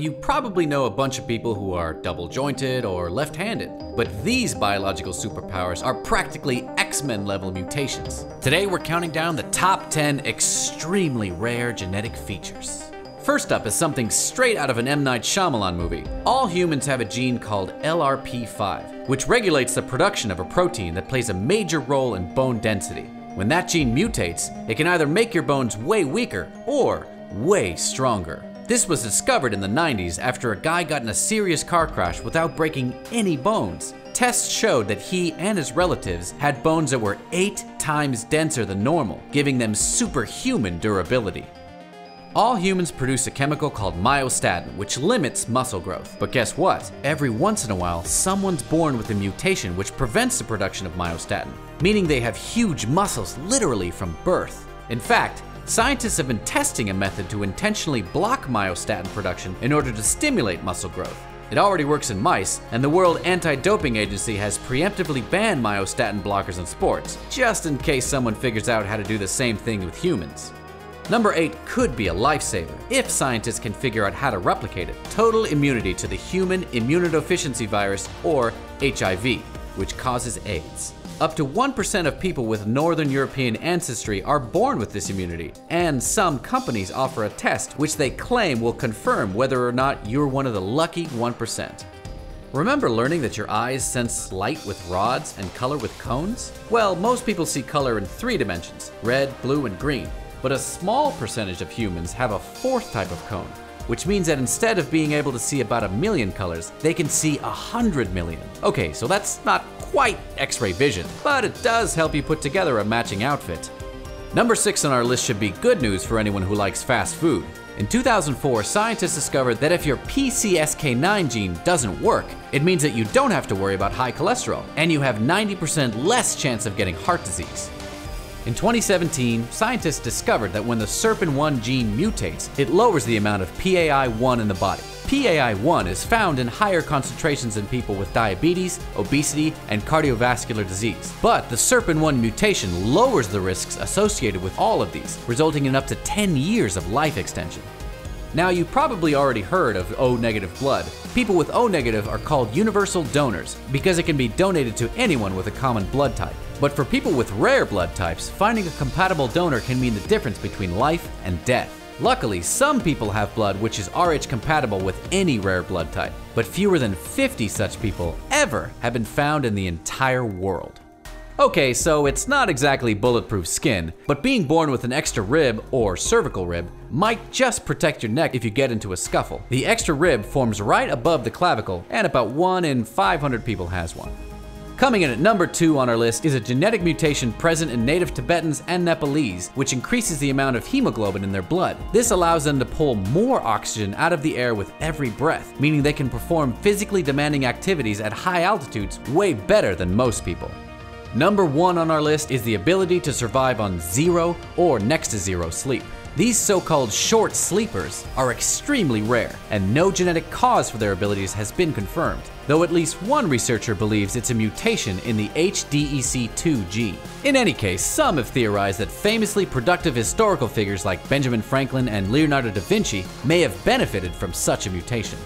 You probably know a bunch of people who are double jointed or left handed, but these biological superpowers are practically X Men level mutations. Today we're counting down the top 10 extremely rare genetic features. First up is something straight out of an M. Night Shyamalan movie. All humans have a gene called LRP5, which regulates the production of a protein that plays a major role in bone density. When that gene mutates, it can either make your bones way weaker or way stronger. This was discovered in the 90s after a guy got in a serious car crash without breaking any bones. Tests showed that he and his relatives had bones that were eight times denser than normal, giving them superhuman durability. All humans produce a chemical called myostatin, which limits muscle growth. But guess what? Every once in a while, someone's born with a mutation which prevents the production of myostatin, meaning they have huge muscles literally from birth. In fact, Scientists have been testing a method to intentionally block myostatin production in order to stimulate muscle growth. It already works in mice, and the World Anti-Doping Agency has preemptively banned myostatin blockers in sports, just in case someone figures out how to do the same thing with humans. Number 8 could be a lifesaver if scientists can figure out how to replicate it. Total immunity to the human immunodeficiency virus, or HIV, which causes AIDS. Up to 1% of people with Northern European ancestry are born with this immunity, and some companies offer a test which they claim will confirm whether or not you're one of the lucky 1%. Remember learning that your eyes sense light with rods and color with cones? Well, most people see color in three dimensions red, blue, and green. But a small percentage of humans have a fourth type of cone, which means that instead of being able to see about a million colors, they can see a hundred million. Okay, so that's not quite X-ray vision, but it does help you put together a matching outfit. Number 6 on our list should be good news for anyone who likes fast food. In 2004, scientists discovered that if your PCSK9 gene doesn't work, it means that you don't have to worry about high cholesterol, and you have 90% less chance of getting heart disease. In 2017, scientists discovered that when the SERPIN1 gene mutates, it lowers the amount of PAI1 in the body. PAI1 is found in higher concentrations in people with diabetes, obesity, and cardiovascular disease. But the SERPIN1 mutation lowers the risks associated with all of these, resulting in up to 10 years of life extension. Now, you probably already heard of O negative blood. People with O negative are called universal donors because it can be donated to anyone with a common blood type. But for people with rare blood types, finding a compatible donor can mean the difference between life and death. Luckily, some people have blood which is Rh compatible with any rare blood type, but fewer than 50 such people ever have been found in the entire world. Okay, so it's not exactly bulletproof skin, but being born with an extra rib or cervical rib might just protect your neck if you get into a scuffle. The extra rib forms right above the clavicle, and about 1 in 500 people has one. Coming in at number two on our list is a genetic mutation present in native Tibetans and Nepalese, which increases the amount of hemoglobin in their blood. This allows them to pull more oxygen out of the air with every breath, meaning they can perform physically demanding activities at high altitudes way better than most people. Number one on our list is the ability to survive on zero or next to zero sleep. These so-called short sleepers are extremely rare, and no genetic cause for their abilities has been confirmed, though at least one researcher believes it's a mutation in the HDEC2 gene. In any case, some have theorized that famously productive historical figures like Benjamin Franklin and Leonardo da Vinci may have benefited from such a mutation.